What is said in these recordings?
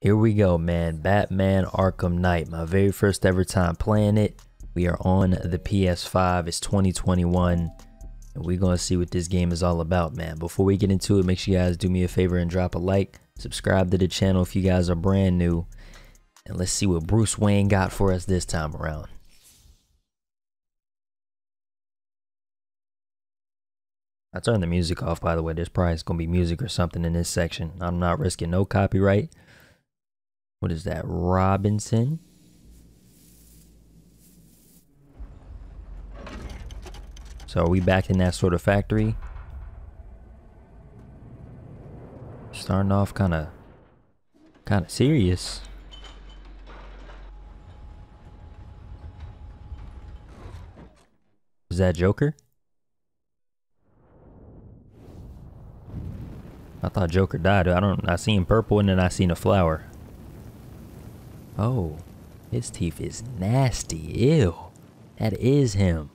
Here we go, man. Batman Arkham Knight. My very first ever time playing it. We are on the PS5. It's 2021. And we're going to see what this game is all about, man. Before we get into it, make sure you guys do me a favor and drop a like. Subscribe to the channel if you guys are brand new. And let's see what Bruce Wayne got for us this time around. I turned the music off, by the way. There's probably going to be music or something in this section. I'm not risking no copyright. What is that? Robinson? So are we back in that sort of factory? Starting off kind of kind of serious. Is that Joker? I thought Joker died. I don't I seen purple and then I seen a flower. Oh, his teeth is nasty. Ew. That is him.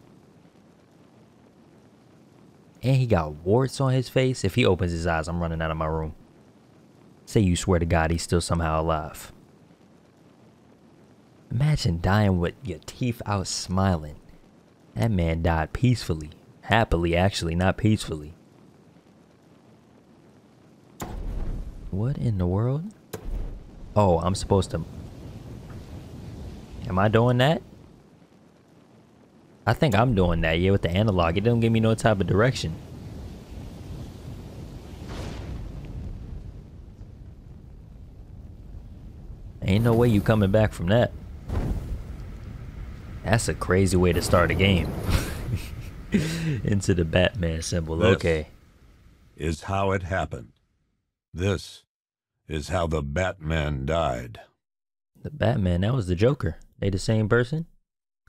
And he got warts on his face. If he opens his eyes, I'm running out of my room. Say you swear to God he's still somehow alive. Imagine dying with your teeth out smiling. That man died peacefully. Happily, actually, not peacefully. What in the world? Oh, I'm supposed to Am I doing that? I think I'm doing that, yeah, with the analog. It doesn't give me no type of direction. Ain't no way you coming back from that. That's a crazy way to start a game. Into the Batman symbol, this okay. Is how it happened. This is how the Batman died. The Batman, that was the Joker. They the same person?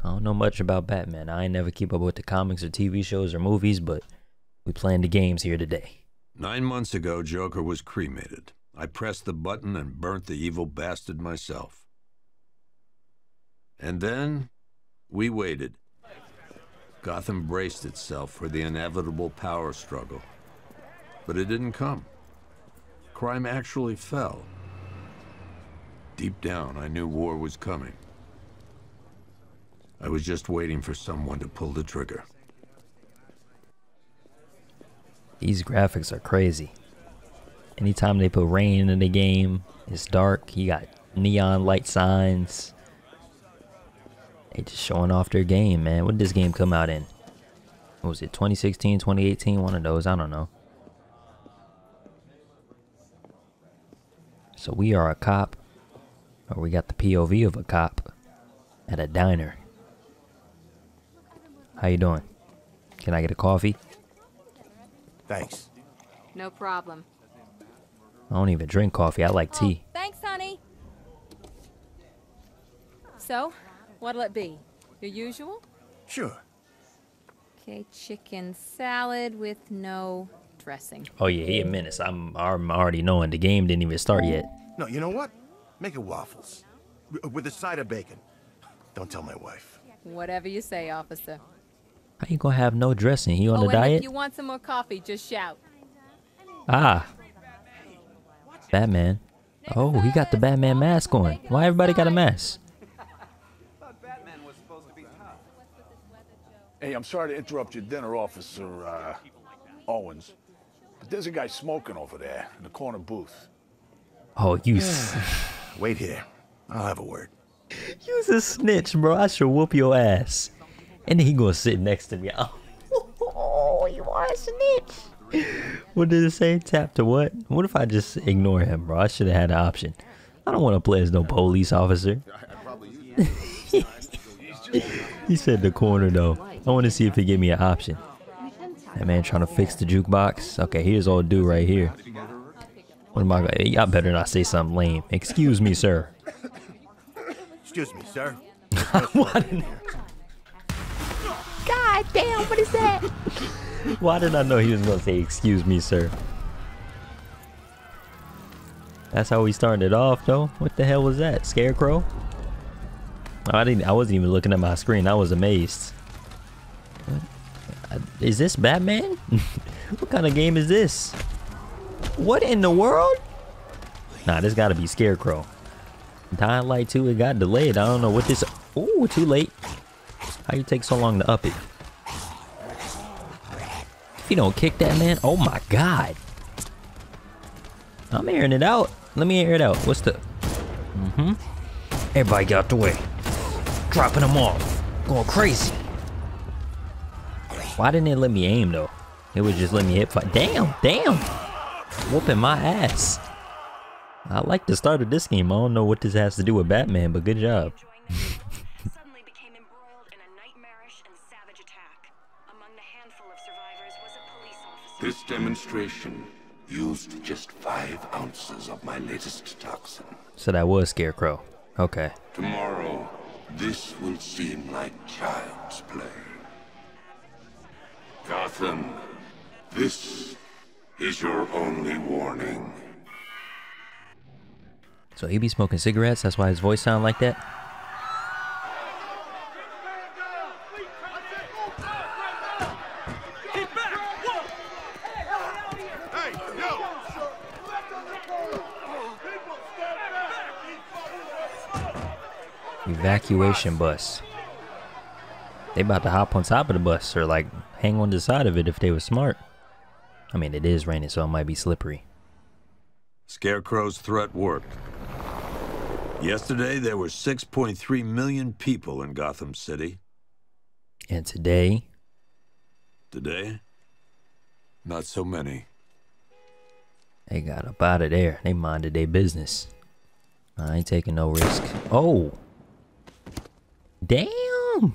I don't know much about Batman. I ain't never keep up with the comics or TV shows or movies, but we playing the games here today. Nine months ago, Joker was cremated. I pressed the button and burnt the evil bastard myself. And then, we waited. Gotham braced itself for the inevitable power struggle. But it didn't come. Crime actually fell. Deep down, I knew war was coming. I was just waiting for someone to pull the trigger. These graphics are crazy. Anytime they put rain in the game, it's dark. You got neon light signs. They just showing off their game, man. What did this game come out in? What was it, 2016, 2018? One of those, I don't know. So we are a cop, or we got the POV of a cop at a diner. How you doing? Can I get a coffee? Thanks. No problem. I don't even drink coffee. I like oh, tea. Oh, thanks, honey. So, what'll it be? Your usual? Sure. Okay, chicken salad with no dressing. Oh yeah, he a menace. I'm I'm already knowing the game didn't even start yet. No, you know what? Make it waffles. W- with a side of bacon. Don't tell my wife. Whatever you say, officer. How you gonna have no dressing? He on oh, the and diet? if you want some more coffee, just shout. Ah. Batman. Oh, he got the Batman mask on. Why everybody got a mask? Hey, I'm sorry to interrupt your dinner, Officer uh, Owens, but there's a guy smoking over there in the corner booth. Oh, you s- Wait here. I'll have a word. you's a snitch, bro. I should whoop your ass. And then he gonna sit next to me. Oh, oh you are a snitch. What did it say? Tap to what? What if I just ignore him, bro? I should have had an option. I don't want to play as no police officer. he said the corner though. I want to see if he give me an option. That man trying to fix the jukebox. Okay, here's old dude right here. What am I gonna? Y'all better not say something lame. Excuse me, sir. Excuse me, sir. Didn't, God damn, what is that? why did I know he was gonna say excuse me, sir? That's how we started it off, though. What the hell was that? Scarecrow? I didn't. I wasn't even looking at my screen. I was amazed. What? Is this Batman? what kind of game is this? What in the world? Nah, this gotta be Scarecrow. Dying Light 2, it got delayed. I don't know what this... Ooh, too late. How you take so long to up it? If you don't kick that, man... Oh my god. I'm airing it out. Let me air it out. What's the... Mm-hmm. Everybody get out the way. Dropping them off. Going crazy. Why didn't it let me aim, though? It was just letting me hit fire. Damn, damn. Whooping my ass. I like the start of this game. I don't know what this has to do with Batman, but good job. suddenly became embroiled in a nightmarish and savage attack. Among the handful of survivors was a police officer. This demonstration used just five ounces of my latest toxin. So that was Scarecrow. Okay. Tomorrow, this will seem like child's play. Gotham, this is your only warning. So he be smoking cigarettes. That's why his voice sound like that. Evacuation bus. They about to hop on top of the bus or like hang on the side of it if they were smart. I mean, it is raining, so it might be slippery. Scarecrow's threat worked. Yesterday, there were 6.3 million people in Gotham City. And today, Today, not so many. They got up out of there. They minded their business. I ain't taking no risk. Oh. Damn.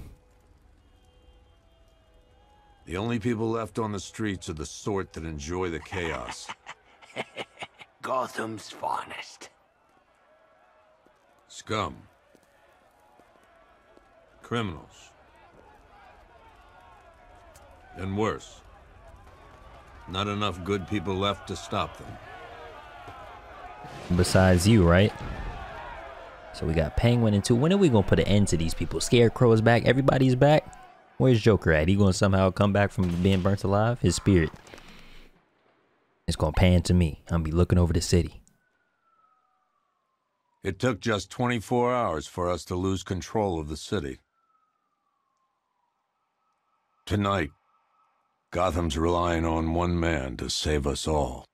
The only people left on the streets are the sort that enjoy the chaos. Gotham's finest. Scum. Criminals. And worse. Not enough good people left to stop them. Besides you, right? So we got Penguin and two. When are we gonna put an end to these people? Scarecrow is back. Everybody's back. Where's Joker at? He gonna somehow come back from being burnt alive? His spirit. It's gonna pan to me. I'm gonna be looking over the city. It took just 24 hours for us to lose control of the city. Tonight, Gotham's relying on one man to save us all.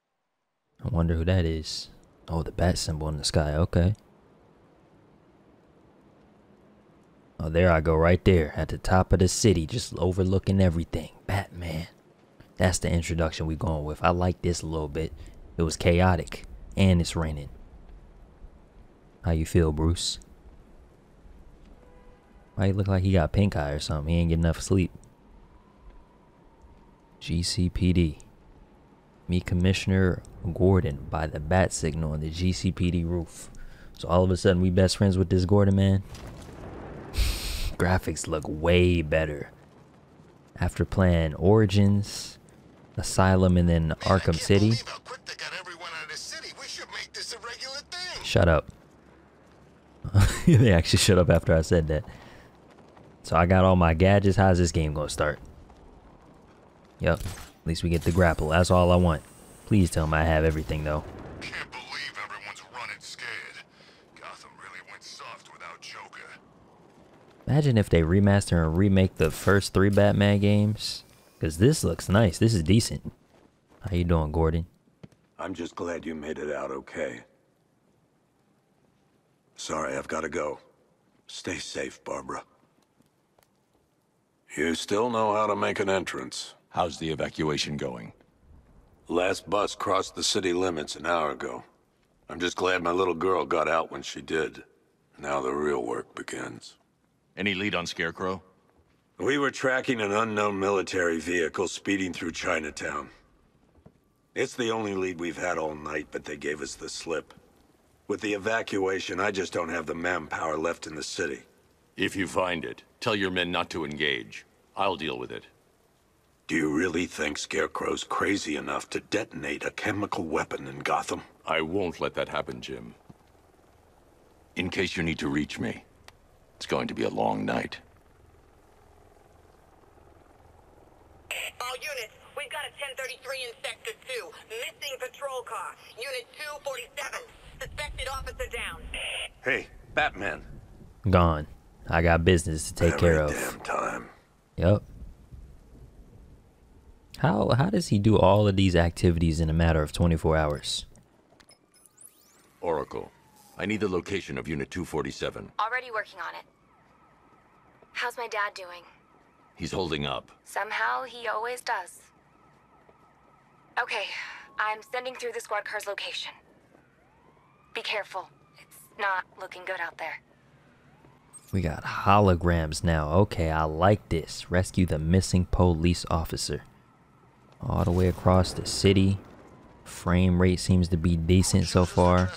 I wonder who that is. Oh, the bat symbol in the sky. Okay. Oh, there I go, right there at the top of the city, just overlooking everything. Batman. That's the introduction we going with. I like this a little bit. It was chaotic, and it's raining. How you feel, Bruce? Why he look like he got pink eye or something? He ain't get enough sleep. GCPD. Meet Commissioner Gordon by the bat signal on the GCPD roof. So all of a sudden we best friends with this Gordon man. Graphics look way better. After playing Origins, Asylum, and then Arkham City. Shut up. they actually shut up after I said that. So I got all my gadgets. How's this game gonna start? Yep. At least we get the grapple. That's all I want. Please tell me I have everything though. Can't believe everyone's running scared. Gotham really went soft without Joker. Imagine if they remaster and remake the first three Batman games. Cause this looks nice. This is decent. How you doing, Gordon? I'm just glad you made it out okay. Sorry, I've got to go. Stay safe, Barbara. You still know how to make an entrance. How's the evacuation going? Last bus crossed the city limits an hour ago. I'm just glad my little girl got out when she did. Now the real work begins. Any lead on Scarecrow? We were tracking an unknown military vehicle speeding through Chinatown. It's the only lead we've had all night, but they gave us the slip. With the evacuation, I just don't have the manpower left in the city. If you find it, tell your men not to engage. I'll deal with it. Do you really think Scarecrow's crazy enough to detonate a chemical weapon in Gotham? I won't let that happen, Jim. In case you need to reach me, it's going to be a long night. All units, we've got a 1033 in Sector 2. Missing patrol car. Unit 247. Suspected officer down. Hey, Batman. Gone. I got business to take care Every of. damn time. Yep. How how does he do all of these activities in a matter of 24 hours? Oracle, I need the location of Unit 247. Already working on it. How's my dad doing? He's holding up. Somehow he always does. Okay, I'm sending through the squad car's location. Be careful. It's not looking good out there. We got holograms now. Okay, I like this. Rescue the missing police officer. All the way across the city. Frame rate seems to be decent so far.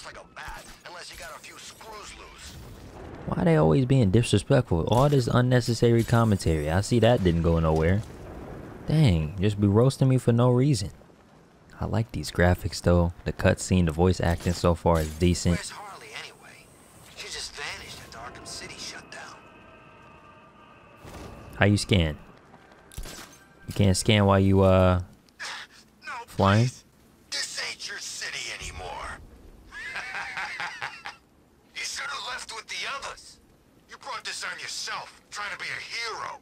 Why they always being disrespectful? All this unnecessary commentary. I see that didn't go nowhere. Dang, just be roasting me for no reason. I like these graphics though. The cutscene, the voice acting so far is decent. Where's Harley anyway? She just vanished after Arkham City shut down. How you scan? You can't scan while you uh flying? This ain't your city anymore. you should have left with the others. You brought this on yourself, trying to be a hero.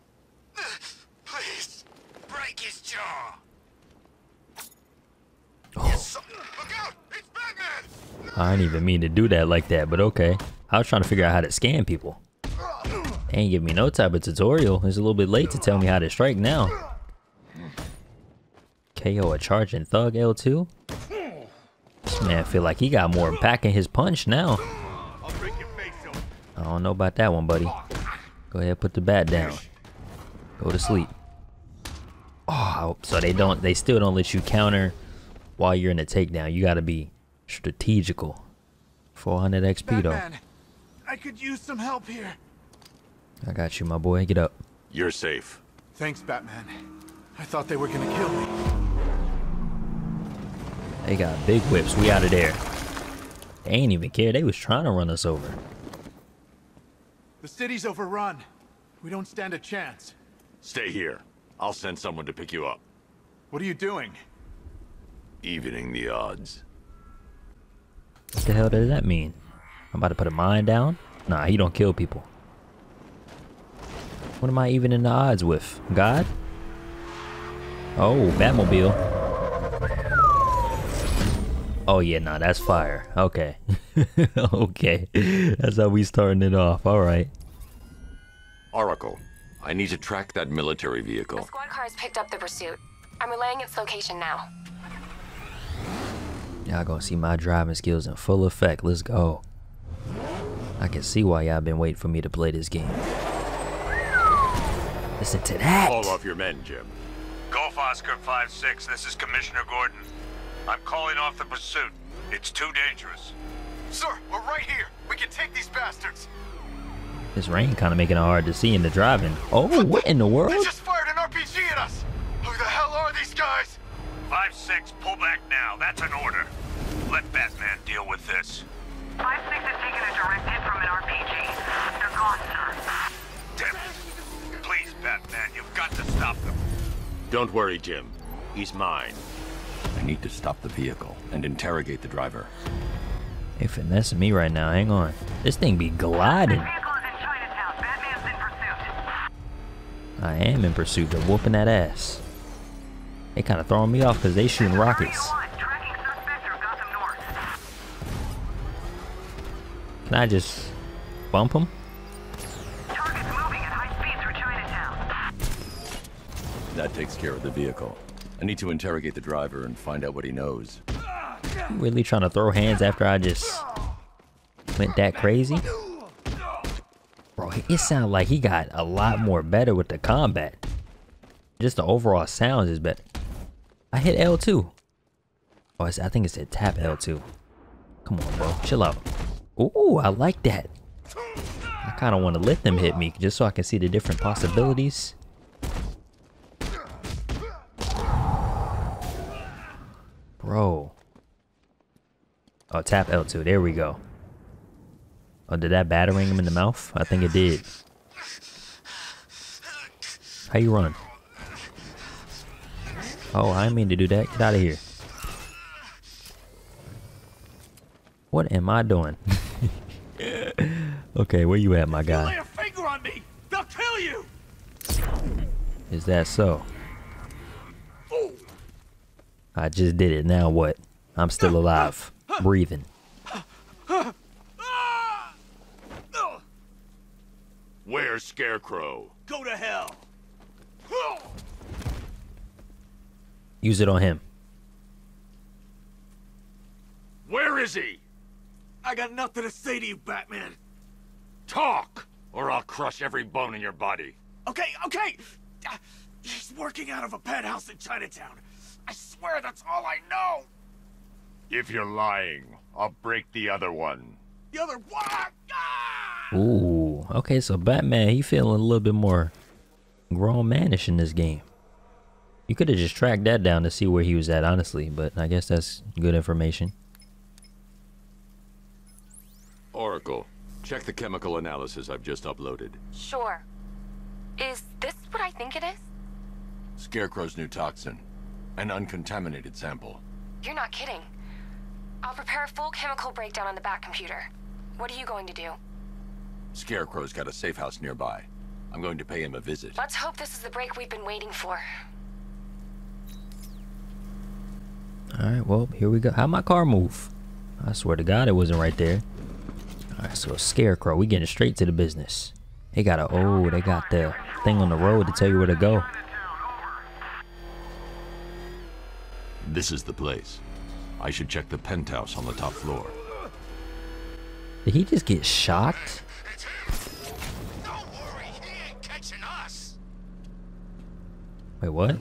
Please, break his jaw. Yes, so- look out! It's Batman! I didn't even mean to do that like that, but okay. I was trying to figure out how to scan people. They ain't give me no type of tutorial. It's a little bit late to tell me how to strike now. KO a charging thug L2? This man feel like he got more back in his punch now. I don't know about that one, buddy. Go ahead, put the bat down. Go to sleep. Oh, so they don't, they still don't let you counter while you're in a takedown. You gotta be strategical. 400 XP though. Batman, I could use some help here. I got you, my boy. Get up. You're safe. Thanks, Batman. I thought they were gonna kill me. They got big whips. We out of there. They ain't even care. They was trying to run us over. The city's overrun. We don't stand a chance. Stay here. I'll send someone to pick you up. What are you doing? Evening the odds. What the hell does that mean? I'm about to put a mine down? Nah, he don't kill people. What am I even in the odds with? God? Oh, Batmobile. Oh yeah, nah, that's fire. Okay. okay. That's how we starting it off. Alright. Oracle, I need to track that military vehicle. The vehicle. squad car has picked up the pursuit. I'm relaying its location now. Y'all gonna see my driving skills in full effect. Let's go. I can see why y'all been waiting for me to play this game. Listen to that. Call off your men, Jim. Golf Oscar 5-6, this is Commissioner Gordon. I'm calling off the pursuit. It's too dangerous. Sir, we're right here. We can take these bastards. This rain kind of making it hard to see in the driving. Oh, what in the world? They just fired an RPG at us. Who the hell are these guys? 5-6, pull back now. That's an order. Let Batman deal with this. 5-6 has taken a direct hit from an RPG. They're gone, sir. Damn it. Please, Batman, you've got to stop them. Don't worry, Jim. He's mine. I need to stop the vehicle and interrogate the driver. They finessing me right now. Hang on. This thing be gliding. Vehicle is in Chinatown. Batman's in pursuit. I am in pursuit. They're whooping that ass. They kind of throwing me off because they shooting rockets. Area 1, tracking suspect through Gotham North. Can I just bump them? Target's moving at high speed through Chinatown. That takes care of the vehicle. I need to interrogate the driver and find out what he knows. Really trying to throw hands after I just went that crazy? Bro, it sounds like he got a lot more better with the combat. Just the overall sounds is better. I hit L2. Oh, it's, I think it said tap L2. Come on, bro. Chill out. Ooh, I like that. I kind of want to let them hit me just so I can see the different possibilities. Bro. Oh, tap L2. There we go. Oh, did that battering him in the mouth? I think it did. How you run? Oh, I didn't mean to do that. Get out of here. What am I doing? okay, where you at, my Lay guy? a finger on me! They'll kill you! Is that so? I just did it. Now what? I'm still alive, breathing. Where's Scarecrow? Go to hell! Use it on him. Where is he? I got nothing to say to you, Batman. Talk, or I'll crush every bone in your body. Okay, okay! Uh, He's working out of a penthouse in Chinatown. I swear that's all I know! If you're lying, I'll break the other one. The other what? Ooh, okay, so Batman, he feeling a little bit more grown manish in this game. You could have just tracked that down to see where he was at, honestly, but I guess that's good information. Oracle, check the chemical analysis I've just uploaded. Sure. Is this what I think it is? Scarecrow's new toxin. An uncontaminated sample. You're not kidding. I'll prepare a full chemical breakdown on the back computer. What are you going to do? Scarecrow's got a safe house nearby. I'm going to pay him a visit. Let's hope this is the break we've been waiting for. Alright, well, here we go. How'd my car move? I swear to God, it wasn't right there. Alright, so Scarecrow, we getting straight to the business. They got a, oh, they got the thing on the road to tell you where to go. This is the place. I should check the penthouse on the top floor. Did he just get shocked? Catching us! Wait, what?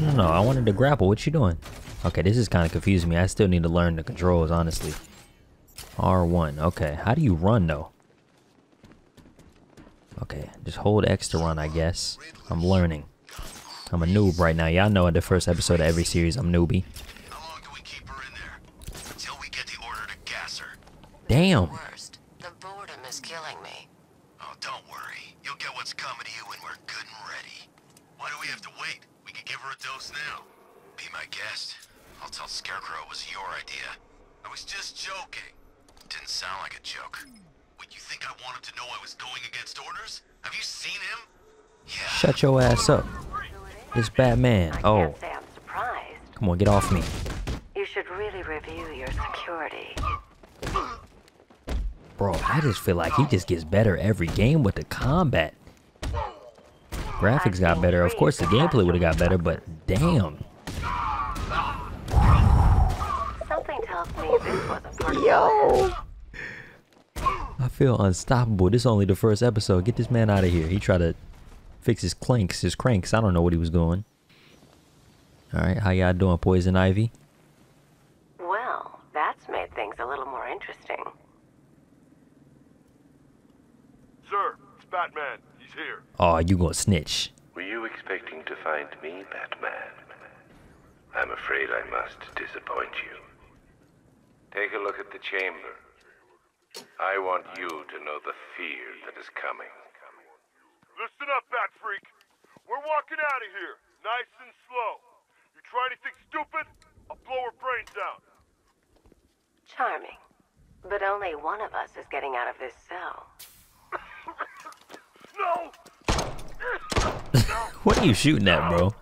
No, no, I wanted to grapple. What you doing? Okay, this is kind of confusing me. I still need to learn the controls, honestly. R1. Okay, how do you run, though? Okay, just hold X to run, I guess. I'm learning. I'm a noob right now. Y'all know in the first episode of every series, I'm newbie. Until we get the order to gas her. Damn. Worst, the boredom is killing me. Oh, don't worry. You'll get what's coming to you when we're good and ready. Why do we have to wait? We her a dose now. Be my guest. I'll tell Scarecrow it was your idea. I was just joking. Didn't sound like a joke. What, you think I wanted to know I was going against orders? Have you seen him? Yeah. Shut your ass up. This Batman. Oh, Say I'm surprised. come on, get off me. You should really review your security. Bro, I just feel like he just gets better every game with the combat. Graphics got better. Of course, the gameplay would have got better, but damn. Something tells me this wasn't part of Yo. I feel unstoppable. This is only the first episode. Get this man out of here. He tried to fix his clanks, his cranks. I don't know what he was doing. All right, how y'all doing, Poison Ivy? Well, that's made things a little more interesting. Sir, it's Batman. He's here. Oh, you gonna snitch? Were you expecting to find me, Batman? I'm afraid I must disappoint you. Take a look at the chamber. I want you to know the fear that is coming. Listen up, Bat Freak. We're walking out of here, nice and slow. You try anything stupid, I'll blow her brains out. Charming. But only one of us is getting out of this cell. No! What are you shooting at, bro?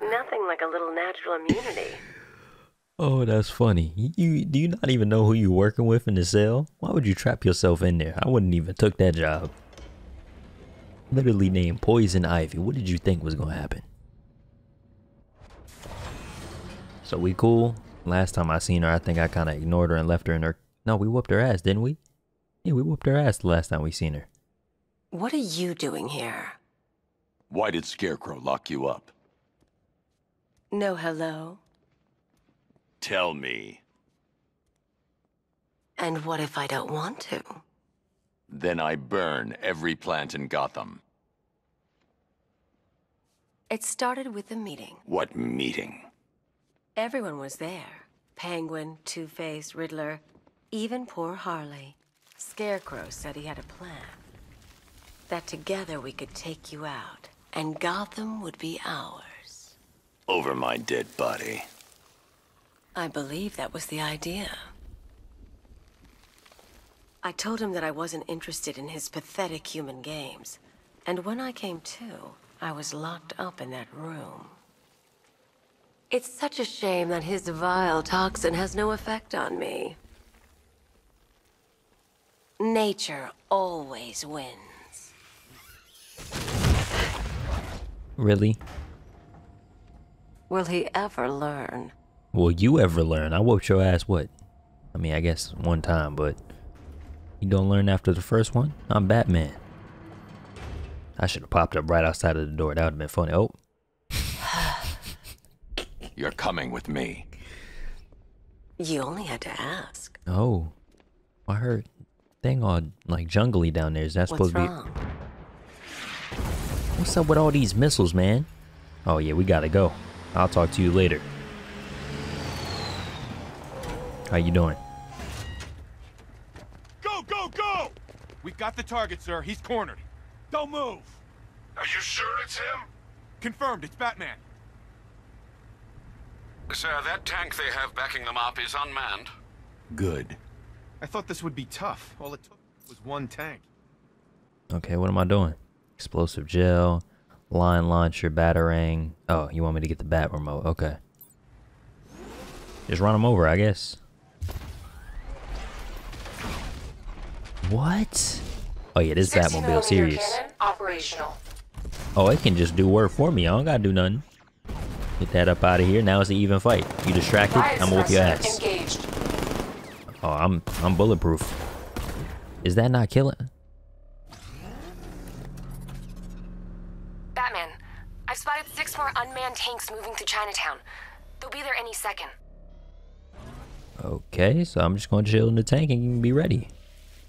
Nothing like a little natural immunity. Oh, that's funny. You do you not even know who you're working with in the cell? Why would you trap yourself in there? I wouldn't even took that job. Literally named Poison Ivy. What did you think was gonna happen? So we cool? Last time I seen her, I think I kind of ignored her and left her in her. No, we whooped her ass, didn't we? Yeah, we whooped her ass the last time we seen her. What are you doing here? Why did Scarecrow lock you up? No hello? Tell me. And what if I don't want to? Then I burn every plant in Gotham. It started with a meeting. What meeting? Everyone was there. Penguin, Two-Face, Riddler, even poor Harley. Scarecrow said he had a plan. That together we could take you out, and Gotham would be ours. Over my dead body. I believe that was the idea. I told him that I wasn't interested in his pathetic human games. And when I came to, I was locked up in that room. It's such a shame that his vile toxin has no effect on me. Nature always wins. Really? Will he ever learn? Will you ever learn? I whooped your ass what? I mean, I guess one time, but you don't learn after the first one? I'm Batman. I should have popped up right outside of the door. That would have been funny. Oh. You're coming with me. You only had to ask. Oh. I heard thing all like jungly down there. Is that What's supposed wrong? to be What's up with all these missiles, man? Oh yeah, we gotta go. I'll talk to you later. How you doing? Go, go, go! We've got the target, sir. He's cornered. Don't move. Are you sure it's him? Confirmed, it's Batman. Sir, that tank they have backing them up is unmanned. Good. I thought this would be tough. All it took was one tank. Okay, what am I doing? Explosive gel, line launcher, batarang. Oh, you want me to get the bat remote? Okay. Just run them over, I guess. What? Oh yeah, this Batmobile serious. operational. Oh, it can just do work for me. I don't gotta do nothing. Get that up out of here. Now it's an even fight. You distracted? I'm gonna whoop your ass. Engaged. Oh, I'm I'm bulletproof. Is that not killing? Batman, I've spotted six more unmanned tanks moving through Chinatown. They'll be there any second. Okay, so I'm just gonna chill in the tank and be ready.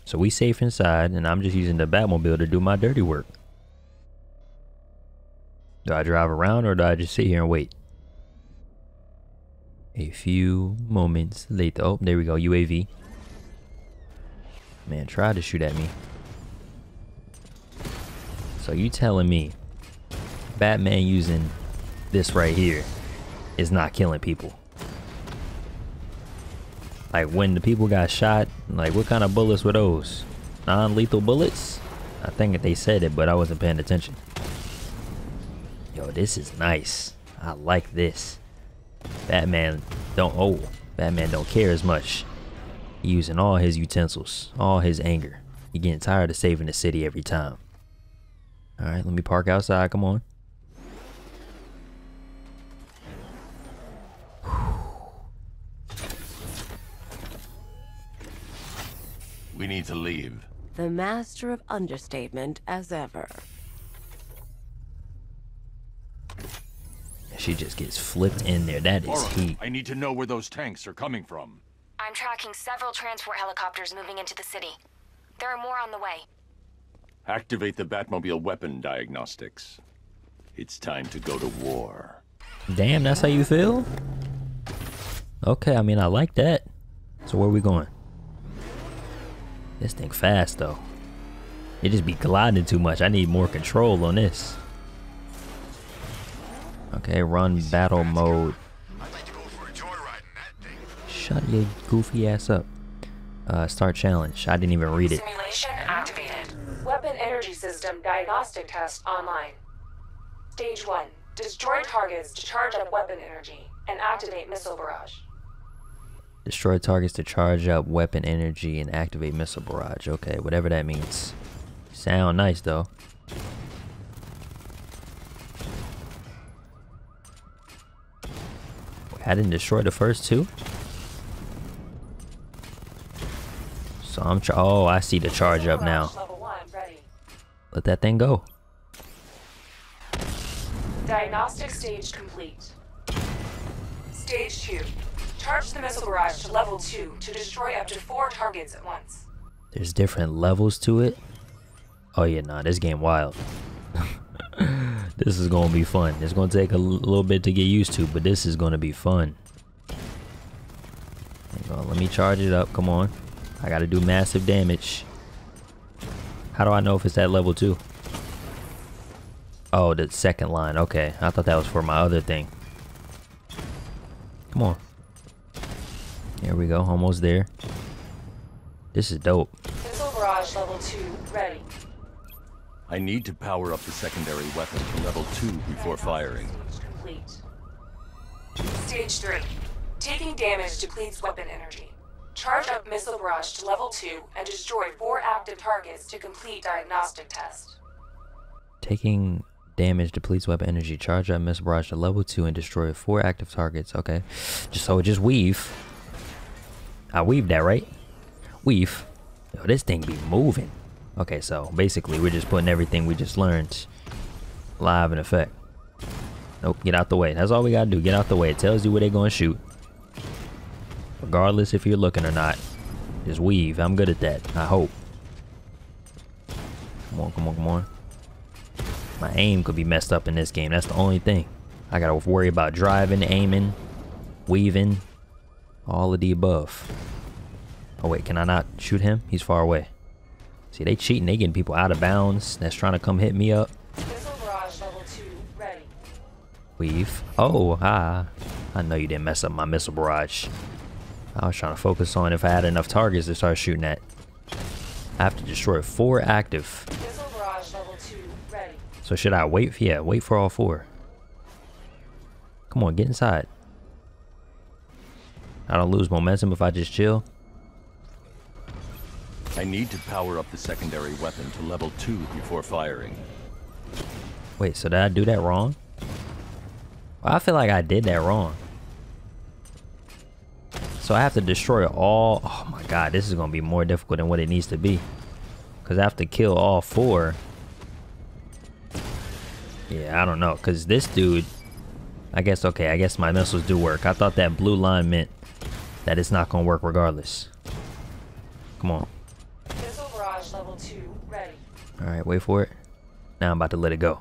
So we safe inside, and I'm just using the Batmobile to do my dirty work. Do I drive around or do I just sit here and wait? A few moments later. Oh, there we go. UAV. Man, try to shoot at me. So you telling me Batman using this right here is not killing people? Like when the people got shot, like what kind of bullets were those? Non-lethal bullets? I think that they said it, but I wasn't paying attention. Yo, this is nice. I like this. Batman don't oh, Batman don't care as much. He using all his utensils, all his anger. He getting tired of saving the city every time. Alright, let me park outside, come on. We need to leave. The master of understatement as ever. She just gets flipped in there. That is Laura, heat. I need to know where those tanks are coming from. I'm tracking several transport helicopters moving into the city. There are more on the way. Activate the Batmobile weapon diagnostics. It's time to go to war. Damn, that's how you feel? Okay, I mean, I like that. So where we going? This thing fast, though. It just be gliding too much. I need more control on this. Okay, run battle mode. Shut your goofy ass up. Uh, start challenge. I didn't even read it. Simulation activated. Weapon energy system diagnostic test online. Stage 1. Destroy targets to charge up weapon energy and activate missile barrage. Destroy targets to charge up weapon energy and activate missile barrage. Okay, whatever that means. Sound nice though. I didn't destroy the first two. So I'm oh, I see the charge up now. Level 1 ready. Let that thing go. Diagnostic stage complete. Stage 2. Charge the missile barrage to level 2 to destroy up to 4 targets at once. There's different levels to it. Oh yeah, nah, this game wild. this is gonna be fun. It's gonna take a little bit to get used to, but this is gonna be fun. Let me charge it up. Come on. I gotta do massive damage. How do I know if it's at level 2? Oh, the second line. Okay. I thought that was for my other thing. Come on. Here we go. Almost there. This is dope. Missile barrage level 2 ready. I need to power up the secondary weapon to level 2 before firing. Stage 3. Taking damage depletes weapon energy. Charge up missile barrage to level 2 and destroy four active targets to complete diagnostic test. Taking damage depletes weapon energy. Charge up missile barrage to level 2 and destroy four active targets. Okay. Just so just weave. I weaved that, right? Weave. Yo, this thing be moving. Okay, so basically we're just putting everything we just learned live in effect. Nope, get out the way. That's all we gotta do. Get out the way. It tells you where they're gonna shoot. Regardless if you're looking or not. Just weave. I'm good at that. I hope. Come on, come on, come on. My aim could be messed up in this game. That's the only thing. I gotta worry about driving, aiming, weaving, all of the above. Oh wait, can I not shoot him? He's far away. See, they cheating. They getting people out of bounds. That's trying to come hit me up. Missile barrage level 2 ready. Weave. Oh, ah. I know you didn't mess up my missile barrage. I was trying to focus on if I had enough targets to start shooting at. I have to destroy four active. Missile barrage level 2. So should I wait? For yeah, wait for all four. Come on, get inside. I don't lose momentum if I just chill. I need to power up the secondary weapon to level 2 before firing. Wait, so did I do that wrong? Well, I feel like I did that wrong. So I have to destroy all... Oh my god, this is going to be more difficult than what it needs to be. Because I have to kill all four. Yeah, I don't know. Because this dude... I guess, okay, I guess my missiles do work. I thought that blue line meant that it's not going to work regardless. Come on. Missile barrage level 2 ready. Alright, wait for it. Now I'm about to let it go.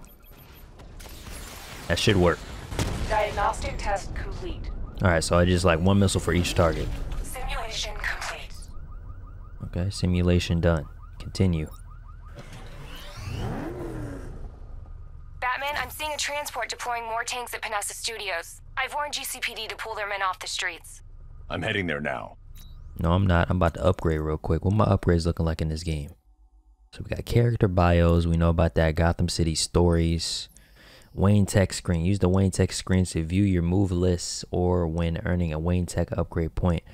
That should work. Diagnostic test complete. Alright, so I just like one missile for each target. Simulation complete. Okay, simulation done. Continue. Batman, I'm seeing a transport deploying more tanks at Panessa Studios. I've warned GCPD to pull their men off the streets. I'm heading there now. No, I'm not. I'm about to upgrade real quick. What my upgrades looking like in this game? So we got character bios. We know about that. Gotham City stories. Wayne Tech screen. Use the Wayne Tech screen to view your move lists or when earning a Wayne Tech upgrade point.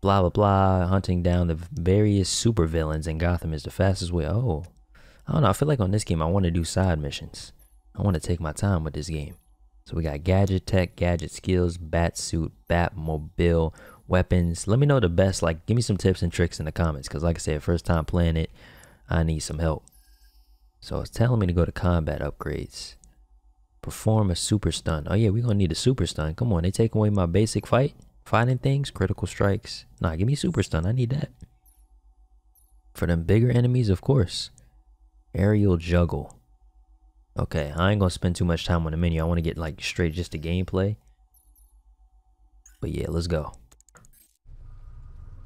Blah, blah, blah. Hunting down the various supervillains in Gotham is the fastest way. Oh, I don't know. I feel like on this game, I want to do side missions. I want to take my time with this game. So we got gadget tech, gadget skills, bat suit, Batmobile, weapons. Let me know the best. Like, give me some tips and tricks in the comments. Because, like I said, first time playing it, I need some help. So it's telling me to go to combat upgrades. Perform a super stun. Oh, yeah, we're to need a super stun. Come on, they take away my basic fight. Fighting things, critical strikes. Nah, give me super stun. I need that. For them bigger enemies, of course. Aerial juggle. Okay, I ain't gonna spend too much time on the menu. I want to get like straight just to gameplay. But yeah, let's go.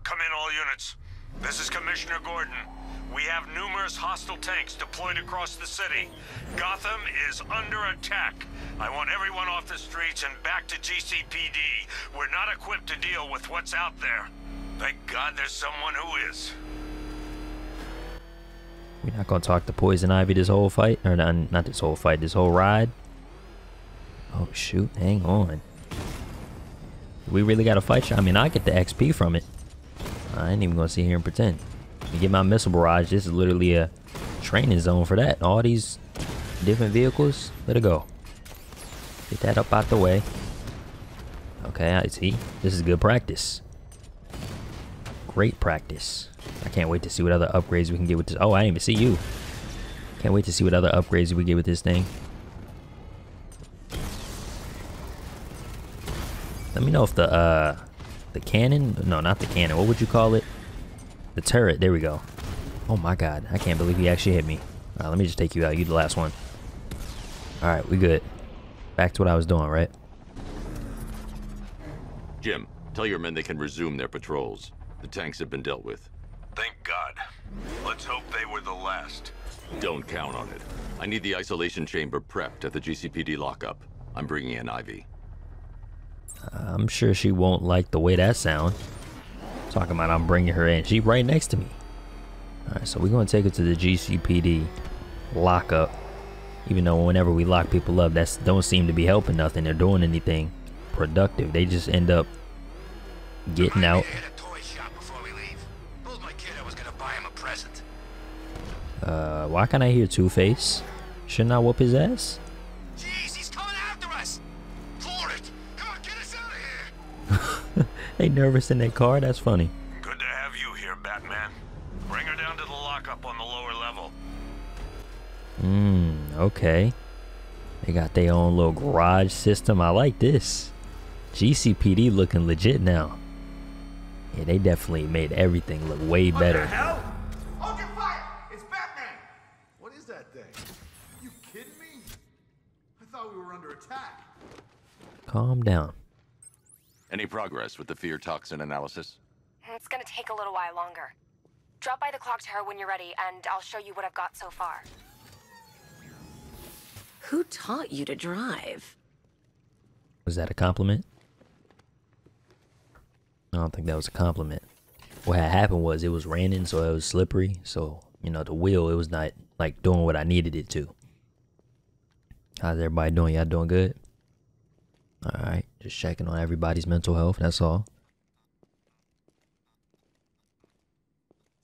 Come in, all units. This is Commissioner Gordon. We have numerous hostile tanks deployed across the city. Gotham is under attack. I want everyone off the streets and back to GCPD. We're not equipped to deal with what's out there. Thank God there's someone who is. We're not gonna talk to Poison Ivy this whole fight, or not, not this whole fight, this whole ride. Oh shoot, hang on. We really got to fight you? I mean, I get the XP from it. I ain't even gonna sit here and pretend. Get my missile barrage. This is literally a training zone for that. All these different vehicles. Let it go. Get that up out the way. Okay, I see. This is good practice. Great practice. I can't wait to see what other upgrades we can get with this. Oh, I didn't even see you. Can't wait to see what other upgrades we get with this thing. Let me know if the uh the cannon no not the cannon what would you call it the turret there we go oh my god I can't believe he actually hit me all right let me just take you out you the last one all right we good back to what I was doing right Jim, tell your men they can resume their patrols. The tanks have been dealt with. Thank God. Let's hope they were the last. Don't count on it. I need the isolation chamber prepped at the GCPD lockup. I'm bringing in Ivy. I'm sure she won't like the way that sound. Talking about I'm bringing her in. She right next to me. Alright, so we're going to take her to the GCPD lockup. Even though whenever we lock people up, that don't seem to be helping nothing. They're doing anything productive. They just end up getting out. Uh, why can't I hear Two-Face? Shouldn't I whoop his ass? They nervous in their car? That's funny. Good to have you here, Batman. Bring her down to the lockup on the lower level. Hmm, okay. They got their own little garage system. I like this. GCPD looking legit now. Yeah, they definitely made everything look way better. What the hell? Hold your fire! It's Batman! What is that thing? You kidding me? I thought we were under attack. Calm down. Any progress with the fear toxin analysis? It's gonna take a little while longer. Drop by the clock tower when you're ready, and I'll show you what I've got so far. Who taught you to drive? Was that a compliment? I don't think that was a compliment. What had happened was it was raining, so it was slippery. So, you know, the wheel, it was not like doing what I needed it to. How's everybody doing? Y'all doing good? Alright, just checking on everybody's mental health, that's all.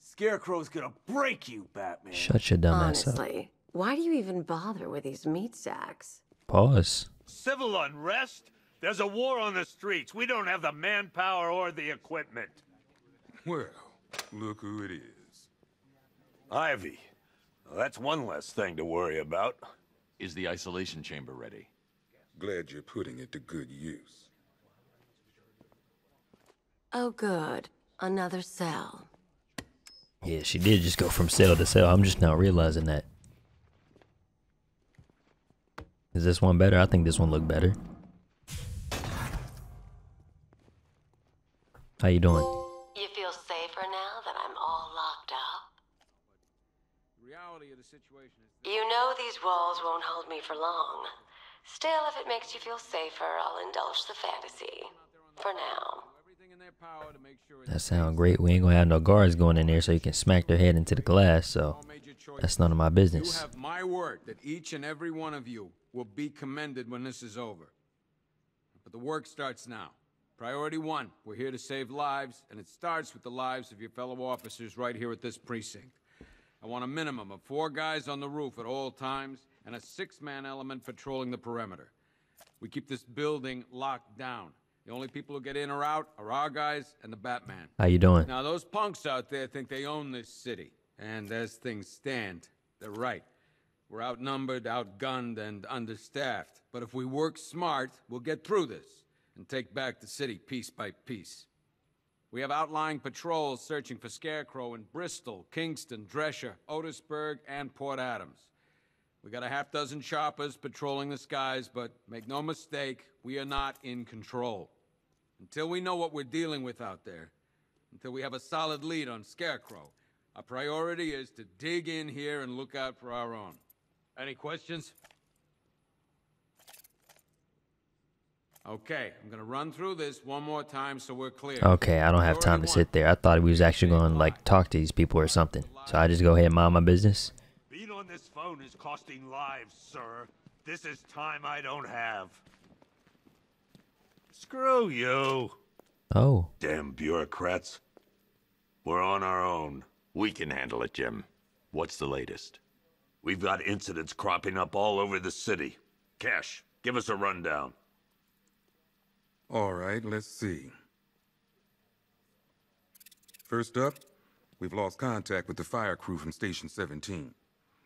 Scarecrow's gonna break you, Batman. Shut your dumb ass up. Honestly, why do you even bother with these meat sacks? Pause. Civil unrest? There's a war on the streets. We don't have the manpower or the equipment. Well, look who it is. Ivy. Well, that's one less thing to worry about. Is the isolation chamber ready? Glad you're putting it to good use. Oh, good. Another cell. Yeah, she did just go from cell to cell. I'm just now realizing that. Is this one better? I think this one looked better. How you doing? You feel safer now that I'm all locked up? reality of the situation is You know these walls won't hold me for long. Still, if it makes you feel safer, I'll indulge the fantasy. For now. That sound great. We ain't gonna have no guards going in there so you can smack their head into the glass, so that's none of my business. You business. have my word that each and every one of you will be commended when this is over. But the work starts now. Priority one, we're here to save lives, and it starts with the lives of your fellow officers right here at this precinct. I want a minimum of four guys on the roof at all times, and a six-man element patrolling the perimeter. We keep this building locked down. The only people who get in or out are our guys and the Batman. How you doing? Now, those punks out there think they own this city. And as things stand, they're right. We're outnumbered, outgunned, and understaffed. But if we work smart, we'll get through this and take back the city piece by piece. We have outlying patrols searching for Scarecrow in Bristol, Kingston, Drescher, Otisburg, and Port Adams. We got a half dozen choppers patrolling the skies, but make no mistake, we are not in control. Until we know what we're dealing with out there, until we have a solid lead on Scarecrow, our priority is to dig in here and look out for our own. Any questions? Okay, I'm gonna run through this one more time so we're clear. Okay, I don't have time to sit there. I thought we was actually going to like talk to these people or something. So I just go ahead and mind my business. Being on this phone is costing lives, sir. This is time I don't have. Screw you. Oh. Damn bureaucrats. We're on our own. We can handle it, Jim. What's the latest? We've got incidents cropping up all over the city. Cash, give us a rundown. All right, let's see. First up, we've lost contact with the fire crew from Station 17.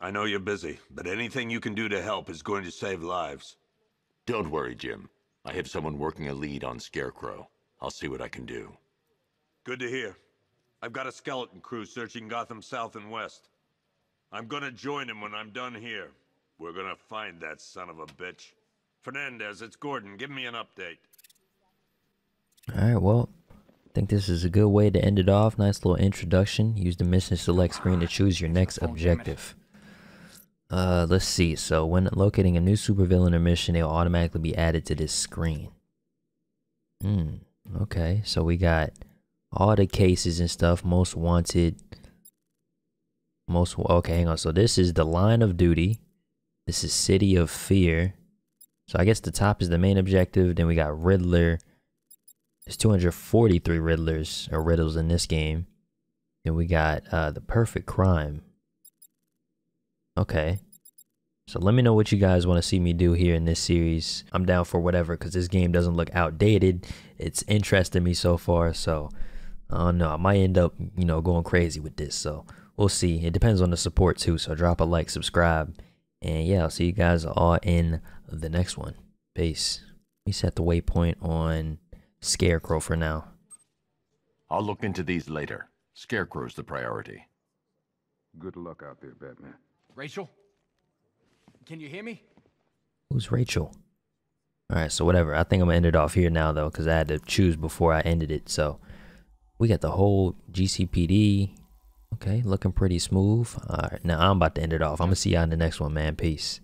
I know you're busy, but anything you can do to help is going to save lives. Don't worry, Jim. I have someone working a lead on Scarecrow. I'll see what I can do. Good to hear. I've got a skeleton crew searching Gotham South and West. I'm gonna join him when I'm done here. We're gonna find that son of a bitch. Fernandez, it's Gordon. Give me an update. Alright, well, I think this is a good way to end it off. Nice little introduction. Use the mission select screen to choose your next objective. Uh, let's see. So when locating a new supervillain or mission, they will automatically be added to this screen. Hmm. Okay. So we got all the cases and stuff. Most wanted. Most okay. Hang on. So this is the line of duty. This is City of Fear. So I guess the top is the main objective. Then we got Riddler. There's 243 Riddlers or riddles in this game. Then we got uh, the Perfect Crime. Okay. So let me know what you guys want to see me do here in this series. I'm down for whatever because this game doesn't look outdated. It's interesting me so far. So I don't know. I might end up, you know, going crazy with this. So we'll see. It depends on the support too. So drop a like, subscribe. And yeah, I'll see you guys all in the next one. Peace. We set the waypoint on Scarecrow for now. I'll look into these later. Scarecrow's the priority. Good luck out there, Batman. Rachel? Can you hear me? Who's Rachel? Alright, so whatever. I think I'm gonna end it off here now though, because I had to choose before I ended it. So we got the whole GCPD. Okay, looking pretty smooth. Alright, now I'm about to end it off. I'm gonna see y'all in the next one, man. Peace.